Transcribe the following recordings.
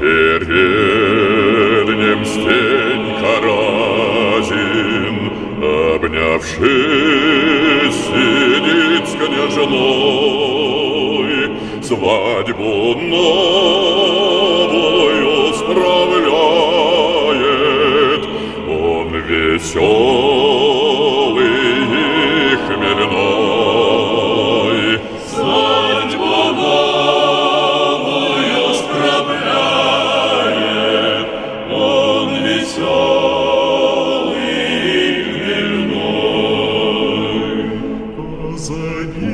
Передним стень разин, Обнявшись, сидит с княжной, Свадьбу новую справляет. Он весел, the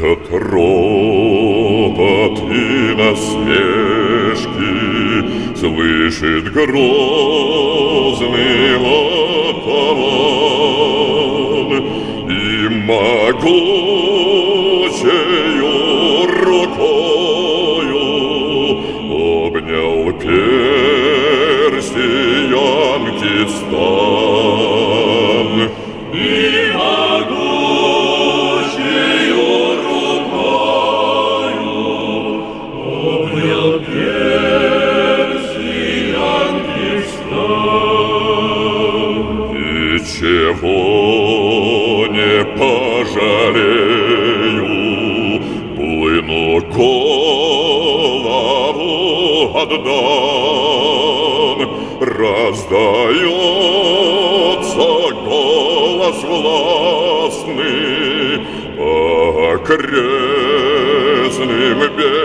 этот ропот и насмешки Слышит грозный лопаран И могучею рукою Обнял перстиян кистан одном раздается голос властный по окрестным берегам.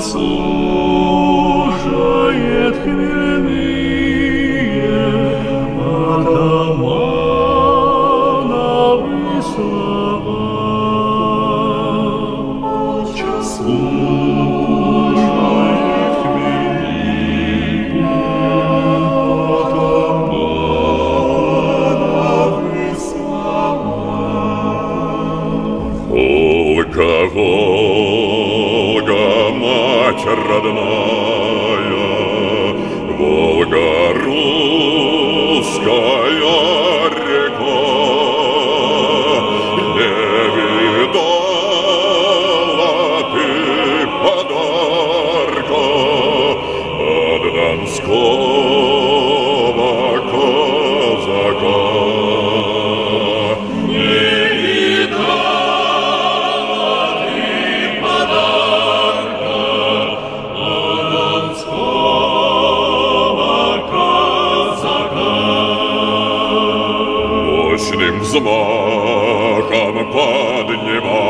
служает хмель. Змахом поднимай.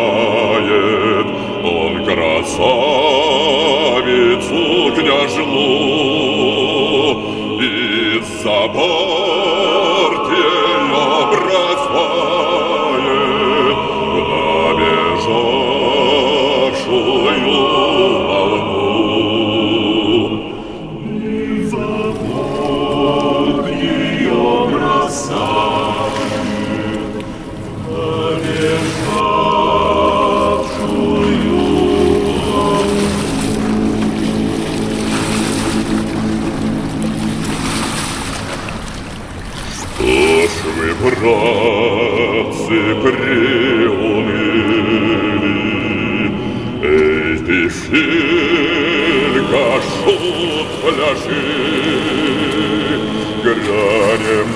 Bratze kreoneli, Eis di filga schot flasche, Granjem